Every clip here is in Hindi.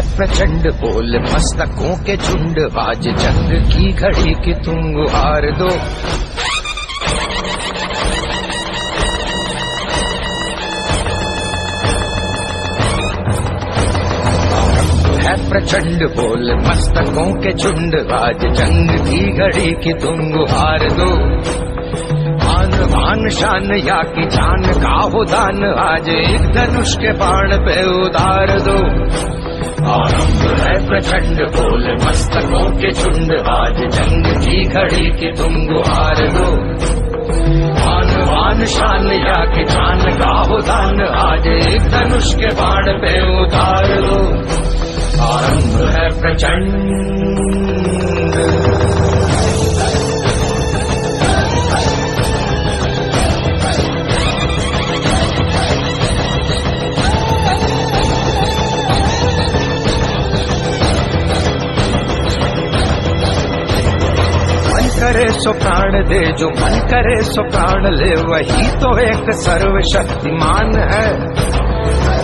प्रचंड बोल, मस्तकों के झुंड आज जंग की घड़ी की तुम गुहार दो। है प्रचंड बोल, मस्तकों के झुंड आज जंग की घड़ी की तुम गुहार दो। वान शान या की जान, का हो दान, आज एक धनुष के बाण पे उतार दो। है प्रचंड बोल मस्तकों के झुंड आज जंग की घड़ी की तुम गुहार दो। आन वान शान या के जान का हो दान, आज एक धनुष के बाण पे उतार दो। आरंभ है प्रचंड करे सो प्राण दे, जो मन करे सो प्राण ले, वही तो एक सर्वशक्तिमान है।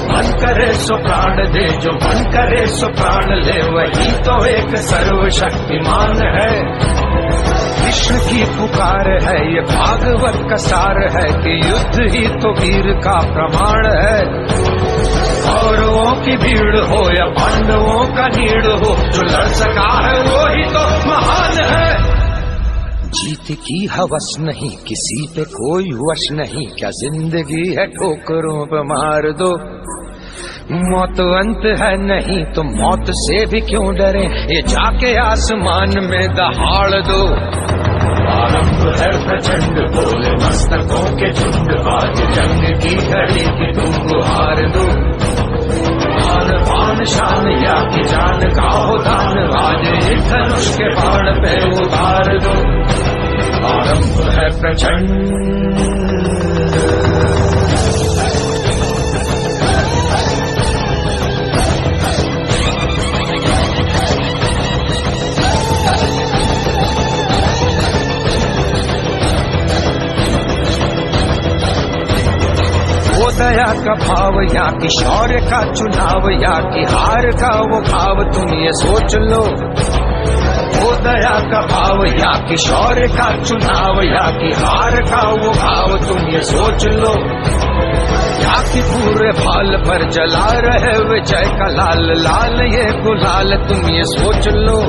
मन करे सो प्राण दे, जो मन करे सो प्राण ले, वही तो एक सर्वशक्तिमान है। कृष्ण की पुकार है, ये भागवत का सार है कि युद्ध ही तो वीर का प्रमाण है। कौरवों की भीड़ हो या पांडवों का नीड़ हो, जो लड़ सका है, वो ही तो महान है। जीत की हवस नहीं, किसी पे कोई वश नहीं। क्या ज़िंदगी है ठोकरों पे मार दो। मौत अंत है नहीं तो मौत से भी क्यों डरे? ये जाके आसमान में दहाड़ दो। आरंभ है प्रचंड, बोले मस्तकों के झुंड। आज जंग की घड़ी की तुम गुहार दो। आन पान शान या की जान का हो दान। आज एक धनुष के बाण पे उतार दो। आरंभ है प्रचंड। दया का भाव, या कि शौर्य का चुनाव, या कि हार का वो भाव, तुम ये सोच लो। वो दया का भाव, या कि का चुनाव, या कि हार का वो भाव, तुम ये सोच लो। या कि पूरे भाल पर जला रहे विजय का लाल लाल ये गुलाल, तुम ये सोच लो।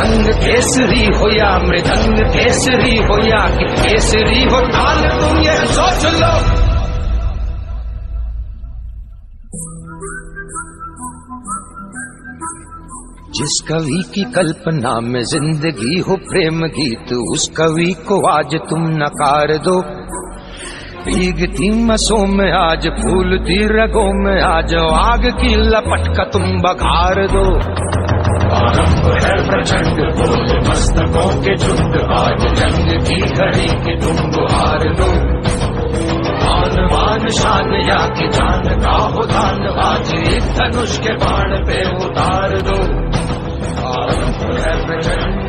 रंग केसरी हो या मृदंग केसरी हो, या कि केसरी हो ताल तुम ये सोच लो। जिस कवि की कल्पना में ज़िंदगी हो प्रेम गीत, उस कवि को आज तुम नकार दो। भीगती मसों में आज, फूलती रगों में आज, आग की लपट का तुम बघार दो। है प्रचंड बोल मस्तकों के झुंड, आज जंग की घड़ी की तुम गुहार दो। मान शान या की जान का हो दान, आज एक धनुष के बाण पे उतार दो। As mentioned,